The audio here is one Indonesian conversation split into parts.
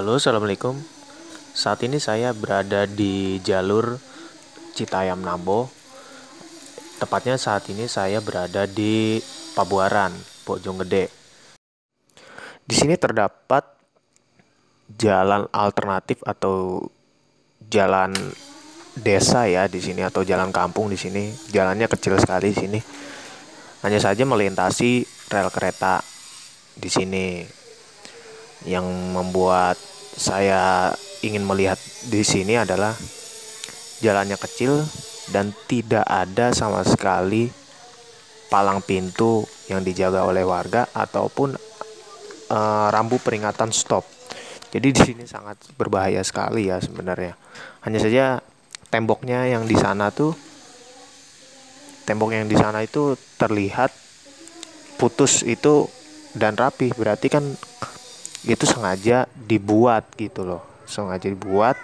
Halo, Assalamualaikum. Saat ini saya berada di jalur Citayam Nambo. Tepatnya saat ini saya berada di Pabuaran, Bojonggede. Di sini terdapat jalan alternatif atau jalan desa ya di sini atau jalan kampung di sini. Jalannya kecil sekali di sini. Hanya saja melintasi rel kereta di sini yang membuat saya ingin melihat di sini adalah jalannya kecil dan tidak ada sama sekali palang pintu yang dijaga oleh warga ataupun uh, rambu peringatan stop. Jadi di sini sangat berbahaya sekali ya sebenarnya. Hanya saja temboknya yang di sana tuh tembok yang di sana itu terlihat putus itu dan rapi berarti kan itu sengaja dibuat gitu loh. Sengaja dibuat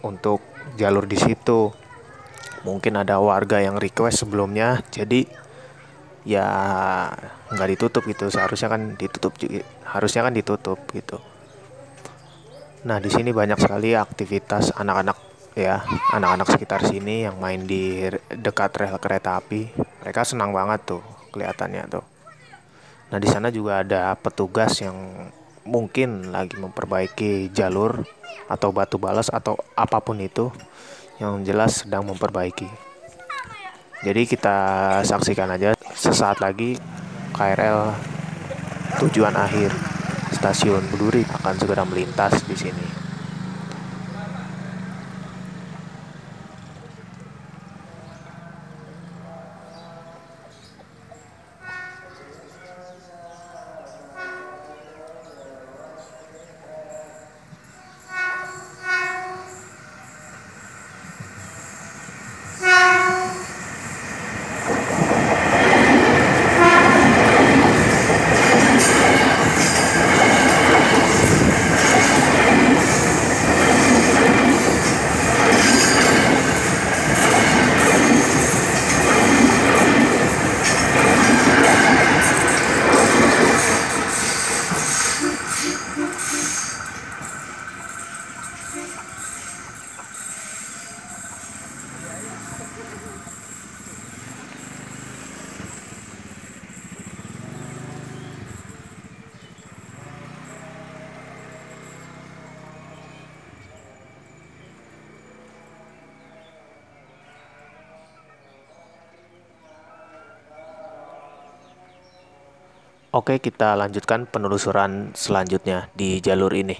untuk jalur di situ. Mungkin ada warga yang request sebelumnya jadi ya nggak ditutup gitu. Seharusnya kan ditutup harusnya kan ditutup gitu. Nah di sini banyak sekali aktivitas anak-anak ya anak-anak sekitar sini yang main di dekat rel kereta api. Mereka senang banget tuh kelihatannya tuh Nah, di sana juga ada petugas yang mungkin lagi memperbaiki jalur atau batu balas atau apa pun itu yang jelas sedang memperbaiki. Jadi kita saksikan aja sesaat lagi KRL tujuan akhir stasiun Beduri akan segera melintas di sini. Oke, kita lanjutkan penelusuran selanjutnya di jalur ini.